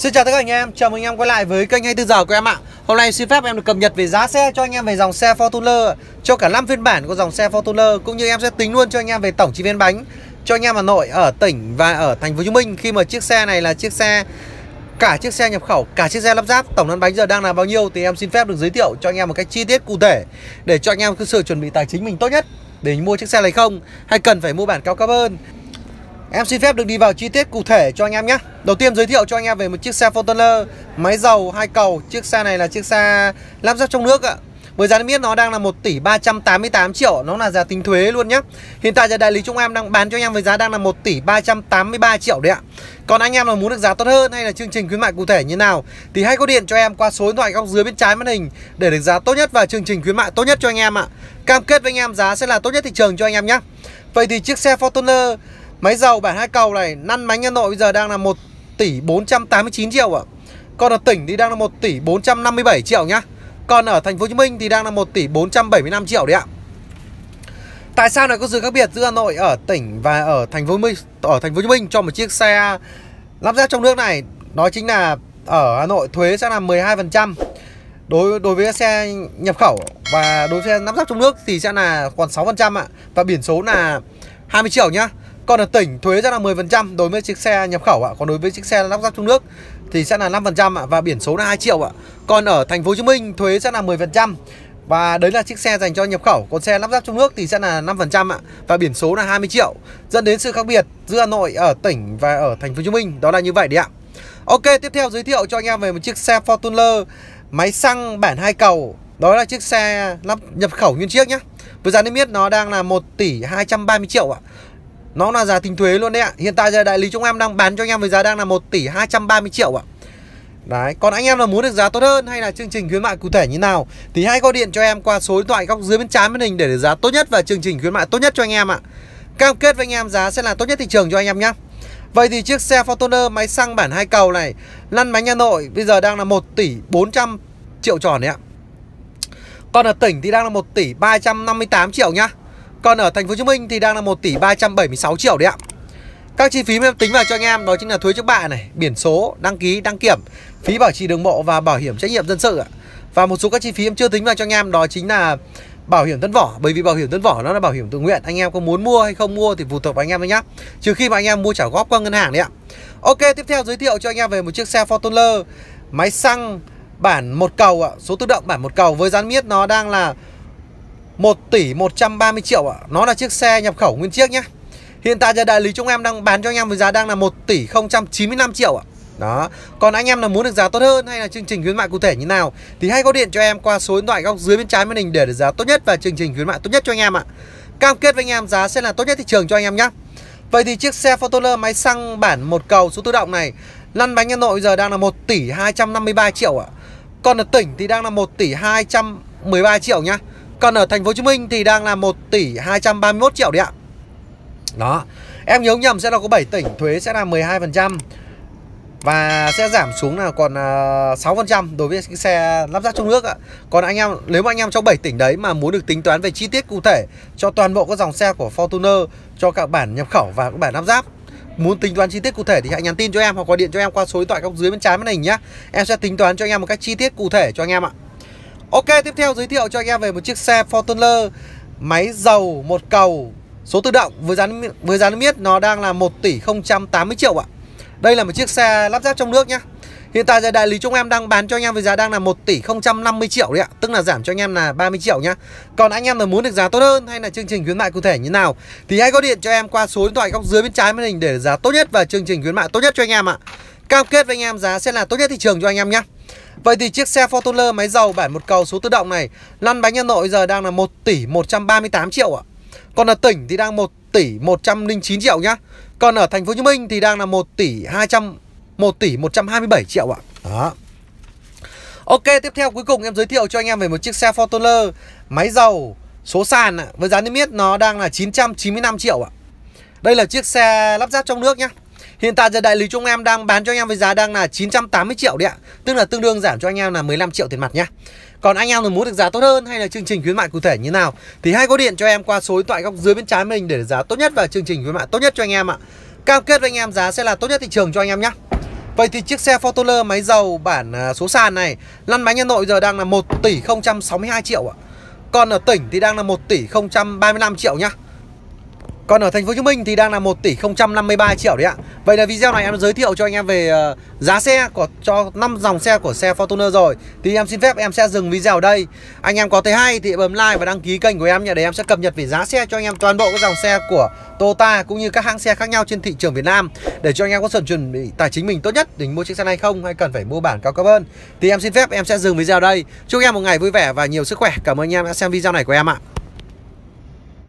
Xin chào tất cả anh em, chào mừng anh em quay lại với kênh 24 giờ của em ạ. Hôm nay xin phép em được cập nhật về giá xe cho anh em về dòng xe Fortuner Cho cả 5 phiên bản của dòng xe Fortuner Cũng như em sẽ tính luôn cho anh em về tổng chi viên bánh Cho anh em Hà Nội ở tỉnh và ở thành phố Hồ Chí Minh. Khi mà chiếc xe này là chiếc xe cả chiếc xe nhập khẩu, cả chiếc xe lắp ráp Tổng lăn bánh giờ đang là bao nhiêu thì em xin phép được giới thiệu cho anh em một cách chi tiết cụ thể Để cho anh em có sự chuẩn bị tài chính mình tốt nhất Để mua chiếc xe này không? Hay cần phải mua bản cao cấp hơn? Em xin phép được đi vào chi tiết cụ thể cho anh em nhé. Đầu tiên giới thiệu cho anh em về một chiếc xe Fortuner, Máy dầu hai cầu. Chiếc xe này là chiếc xe lắp ráp trong nước ạ. Với giá niêm yết nó đang là 1 tỷ 388 triệu. Nó là giá tính thuế luôn nhé. Hiện tại giờ đại lý chúng Em đang bán cho anh em với giá đang là 1 tỷ 383 triệu đấy ạ. Còn anh em nào muốn được giá tốt hơn hay là chương trình khuyến mại cụ thể như nào Thì hãy có điện cho em qua số điện thoại góc dưới bên trái màn hình Để được giá tốt nhất và chương trình khuyến mại tốt nhất cho anh em ạ. Cam kết với anh em giá sẽ là tốt nhất thị trường cho anh em nhé. Vậy thì chiếc xe Fortuner Máy dầu bản hai cầu này Năn bánh Hà Nội bây giờ đang là 1 tỷ 489 triệu ạ. Còn ở tỉnh thì đang là 1 tỷ 457 triệu nhá. Còn ở thành phố Hồ Chí Minh thì đang là 1 tỷ 475 triệu đấy ạ. Tại sao lại có sự khác biệt giữa Hà Nội ở tỉnh và ở thành phố Hồ Chí Minh, ở thành phố Hồ Chí Minh cho một chiếc xe lắp ráp trong nước này? Đó chính là ở Hà Nội thuế sẽ là 12% đối đối với xe nhập khẩu và đối với xe lắp ráp trong nước thì sẽ là còn 6% ạ. Và biển số là 20 triệu nhá còn ở tỉnh, thuế sẽ là 10% đối với chiếc xe nhập khẩu ạ. Còn đối với chiếc xe lắp ráp trong nước thì sẽ là 5% ạ, và biển số là 2 triệu ạ. Còn ở thành phố Hồ Chí Minh, thuế sẽ là 10%. Và đấy là chiếc xe dành cho nhập khẩu. Còn xe lắp ráp trong nước thì sẽ là 5% ạ, Và biển số là 20 triệu. Dẫn đến sự khác biệt giữa Hà Nội ở tỉnh và ở thành phố Hồ Chí Minh. Đó là như vậy đấy ạ. Ok, tiếp theo giới thiệu cho anh em về một chiếc xe Fortuner Máy xăng bản hai cầu. Đó là chiếc xe lắp nhập khẩu nguyên chiếc nhé Với giá niêm yết nó đang là 1 tỷ 230 triệu ạ nó là giá tính thuế luôn đấy ạ. Hiện tại giờ đại lý chúng em đang bán cho anh em với giá đang là 1 tỷ 230 triệu ạ. Đấy, còn anh em là muốn được giá tốt hơn hay là chương trình khuyến mại cụ thể như nào Thì hãy gọi điện cho em qua số điện thoại góc dưới bên trái màn hình để được giá tốt nhất và chương trình khuyến mại tốt nhất cho anh em ạ. Cam kết với anh em giá sẽ là tốt nhất thị trường cho anh em nhé. Vậy thì chiếc xe Fortuner máy xăng bản hai cầu này Lăn bánh Hà Nội bây giờ đang là 1 tỷ 400 triệu tròn đấy ạ. Còn ở tỉnh thì đang là 1 tỷ 358 triệu nhá còn ở thành phố Hồ Chí Minh thì đang là 1 tỷ 376 triệu đấy ạ. Các chi phí em tính vào cho anh em đó chính là thuế trước bạ này, biển số, đăng ký, đăng kiểm, phí bảo trì đường bộ và bảo hiểm trách nhiệm dân sự ạ. Và một số các chi phí em chưa tính vào cho anh em đó chính là bảo hiểm thân vỏ bởi vì bảo hiểm thân vỏ nó là bảo hiểm tự nguyện anh em có muốn mua hay không mua thì phụ thuộc vào anh em thôi nhá trừ khi mà anh em mua trả góp qua ngân hàng đấy ạ ok tiếp theo giới thiệu cho anh em về một chiếc xe Fortuner máy xăng bản một cầu ạ số tự động bản một cầu với dán miết nó đang là 1 tỷ 130 triệu ạ Nó là chiếc xe nhập khẩu nguyên chiếc nhé Hiện tại giờ đại lý chúng em đang bán cho anh em với giá đang là 1 tỷ 095 triệu ạ đó. Còn anh em là muốn được giá tốt hơn hay là chương trình khuyến mại cụ thể như nào thì hãy có điện cho em qua số điện thoại góc dưới bên trái màn hình để được giá tốt nhất và chương trình khuyến mại tốt nhất cho anh em ạ. Cam kết với anh em giá sẽ là tốt nhất thị trường cho anh em nhé. Vậy thì chiếc xe Fortuner máy xăng bản một cầu số tự động này, lăn bánh Hà Nội giờ đang là 1 tỷ 253 triệu ạ. Còn ở tỉnh thì đang là 1 tỷ 213 triệu nhá. Còn ở thành phố Hồ Chí Minh thì đang là 1 tỷ 231 triệu đấy ạ. Đó. Em nhớ nhầm sẽ là có 7 tỉnh thuế sẽ là 12% và sẽ giảm xuống là còn à, 6% đối với cái xe lắp ráp trong nước ạ. Còn anh em, nếu mà anh em trong 7 tỉnh đấy mà muốn được tính toán về chi tiết cụ thể cho toàn bộ các dòng xe của Fortuner, cho các bản nhập khẩu và các bản lắp ráp, muốn tính toán chi tiết cụ thể thì hãy nhắn tin cho em hoặc gọi điện cho em qua số điện thoại góc dưới bên trái màn hình nhé. Em sẽ tính toán cho anh em một cách chi tiết cụ thể cho anh em ạ. Ok, tiếp theo giới thiệu cho anh em về một chiếc xe Fortuner máy dầu một cầu số tự động với giá với giá niêm yết nó đang là 1 tỷ 080 triệu ạ. Đây là một chiếc xe lắp ráp trong nước nhá. Hiện tại giờ đại lý chúng em đang bán cho anh em với giá đang là 1 tỷ 050 triệu đấy ạ, tức là giảm cho anh em là 30 triệu nhá. Còn anh em là muốn được giá tốt hơn hay là chương trình khuyến mại cụ thể như nào thì hãy gọi điện cho em qua số điện thoại góc dưới bên trái màn hình để giá tốt nhất và chương trình khuyến mại tốt nhất cho anh em ạ. Cam kết với anh em giá sẽ là tốt nhất thị trường cho anh em nhé. Vậy thì chiếc xe Fortuner máy dầu bản một cầu số tự động này lăn bánh Hà Nội giờ đang là 1 tỷ 138 triệu ạ. Còn ở tỉnh thì đang 1 tỷ 109 triệu nhá. Còn ở thành phố Hồ Chí Minh thì đang là 1 tỷ 200 1 tỷ 127 triệu ạ. Đó. Ok, tiếp theo cuối cùng em giới thiệu cho anh em về một chiếc xe Fortuner máy dầu số sàn ạ, với giá niêm yết nó đang là 995 triệu ạ. Đây là chiếc xe lắp ráp trong nước nhá. Hiện tại giờ đại lý chúng em đang bán cho anh em với giá đang là 980 triệu đấy ạ Tức là tương đương giảm cho anh em là 15 triệu tiền mặt nhá Còn anh em muốn được giá tốt hơn hay là chương trình khuyến mại cụ thể như nào Thì hãy có điện cho em qua số điện thoại góc dưới bên trái mình để được giá tốt nhất và chương trình khuyến mại tốt nhất cho anh em ạ Cam kết với anh em giá sẽ là tốt nhất thị trường cho anh em nhé Vậy thì chiếc xe Fortuner máy dầu bản à, số sàn này, lăn bánh Hà Nội giờ đang là 1 tỷ 062 triệu ạ. Còn ở tỉnh thì đang là 1 tỷ 035 triệu nhá. Còn ở thành phố Hồ Chí Minh thì đang là 1 tỷ 053 triệu đấy ạ. Vậy là video này em giới thiệu cho anh em về ờ, giá xe của, cho 5 dòng xe của xe Fortuner rồi. Thì em xin phép em sẽ dừng video ở đây. Anh em có thấy hay thì bấm like và đăng ký kênh của em nhé, để em sẽ cập nhật về giá xe cho anh em toàn bộ các dòng xe của Toyota cũng như các hãng xe khác nhau trên thị trường Việt Nam để cho anh em có sẵn chuẩn bị tài chính mình tốt nhất để mua chiếc xe này không hay cần phải mua bản cao cấp hơn. Thì em xin phép em sẽ dừng video ở đây. Chúc em một ngày vui vẻ và nhiều sức khỏe. Cảm ơn anh em đã xem video này của em ạ.